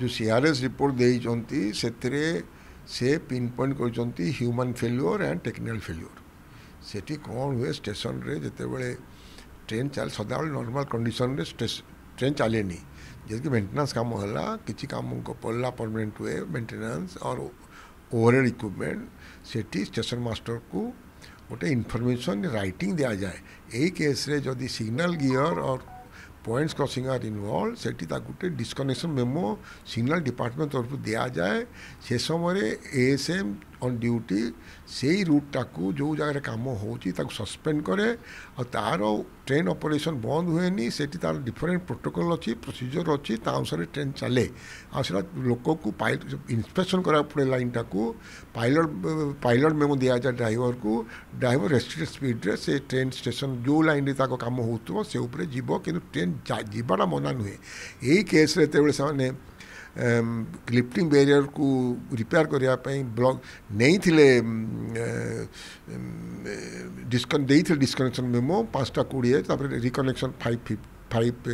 जो CRS report देखते से पिन पॉइंट कर human failure and technical failure से कौन हुए स्टेशन स्टेसन जितेबले ट्रेन चल सदा नर्माल कंडीशन ट्रेन चले जैसे मेन्टेनान्स कम होगा किसी कम पड़ा परमानेंट हुए मेन्टेनान्स और ओवरहेड इक्विपमेंट से स्टेशन मास्टर को गोटे इनफर्मेसन रईटिंग दि जाए यही केस्रे जदि सिग्नाल गियर और पॉइंट्स क्रसिंग आर इनवल्व से गोटे डिस्कनेक्शन मेमो सिग्नल डिपार्टमेंट तरफ दि जाए से समय एएसएम ଅନ୍ ଡ୍ୟୁଟି ସେଇ ରୁଟ୍ଟାକୁ ଯେଉଁ ଜାଗାରେ କାମ ହେଉଛି ତାକୁ ସସ୍ପେଣ୍ଡ କରେ ଆଉ ତା'ର ଟ୍ରେନ୍ ଅପରେସନ୍ ବନ୍ଦ ହୁଏନି ସେଠି ତା'ର ଡିଫରେଣ୍ଟ ପ୍ରୋଟୋକଲ୍ ଅଛି ପ୍ରୋସିଜର୍ ଅଛି ତା ଅନୁସାରେ ଟ୍ରେନ୍ ଚାଲେ ଆଉ ସେଇଟା ଲୋକକୁ ଇନ୍ସପେକ୍ସନ୍ କରିବାକୁ ପଡ଼େ ଲାଇନ୍ଟାକୁ ପାଇଲଟ୍ ପାଇଲଟ୍ ମେମୋ ଦିଆଯାଏ ଡ୍ରାଇଭରକୁ ଡ୍ରାଇଭର ରେଷ୍ଟ୍ରିକ୍ଟେଡ୍ ସ୍ପିଡ଼୍ରେ ସେ ଟ୍ରେନ୍ ଷ୍ଟେସନ୍ ଯେଉଁ ଲାଇନ୍ରେ ତାଙ୍କ କାମ ହେଉଥିବ ସେ ଉପରେ ଯିବ କିନ୍ତୁ ଟ୍ରେନ୍ ଯିବାଟା ମନା ନୁହେଁ ଏଇ କେସ୍ରେ ଯେତେବେଳେ ସେମାନେ ଲିଫ୍ଟିଂ ବ୍ୟାରିୟରକୁ ରିପେୟାର କରିବା ପାଇଁ ବ୍ଲକ୍ ନେଇଥିଲେ ଡିସକନ୍ ଦେଇଥିଲେ ଡିସକନେକ୍ସନ୍ ମେମୋ ପାଞ୍ଚଟା କୋଡ଼ିଏ ତାପରେ reconnection five five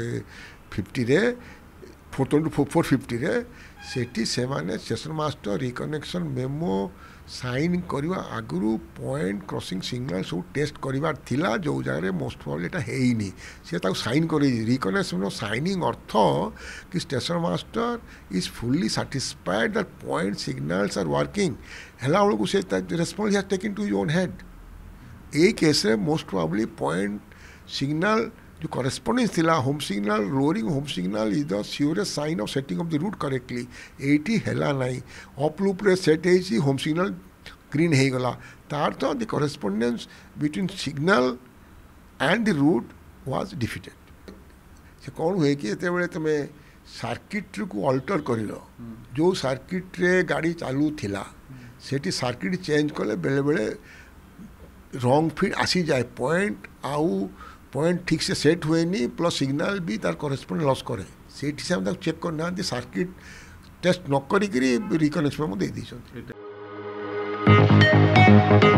ଫିଫ୍ଟିରେ four twenty four four fifty सेठी से session master reconnection memo sign करवा आगु पॉइंट क्रसींग सिग्नाल सब टेस्ट करार जो जगह मोस्ट प्रोबेबलीटा है सीता सैन कर रिकनेक्शन सैनिंग अर्थ कि station master is fully satisfied that point signals are working response हि टेकिंग टू यज हेड ये केस्रे most probably point signal The corresponding stela home signal, lowering home signal is the surest sign of setting of the root correctly. 80 hela nahi. Up loop re set heichi home signal green heigala. Tar to the correspondence between signal and the root was defeated. ସେ କ'ଣ ହୁଏ କି ଯେତେବେଳେ ତୁମେ ସାର୍କିଟ୍କୁ alter କରିଲ ଯେଉଁ ସାର୍କିଟ୍ରେ ଗାଡ଼ି ଚାଲୁଥିଲା ସେଠି ସାର୍କିଟ୍ ଚେଞ୍ଜ କଲେ ବେଳେବେଳେ ରଙ୍ଗ ଫିଟ୍ ଆସିଯାଏ ପଏଣ୍ଟ ଆଉ পয়েন্ট ঠিকসে সেଟ୍ ହୁଏନି ପ୍ଲସ୍ ସିଗ୍ନାଲ୍ ବି ତାର କରେସ୍ପଣ୍ଡ ଲସ୍ କରେ ସେଇଠି ସେମାନେ ତାକୁ ଚେକ୍ କରିନାହାନ୍ତି ସାର୍କିଟ୍ ଟେଷ୍ଟ ନ କରିକିରି ରିକନେକ୍ସନ୍ ମୁଁ ଦେଇଦେଇଛନ୍ତି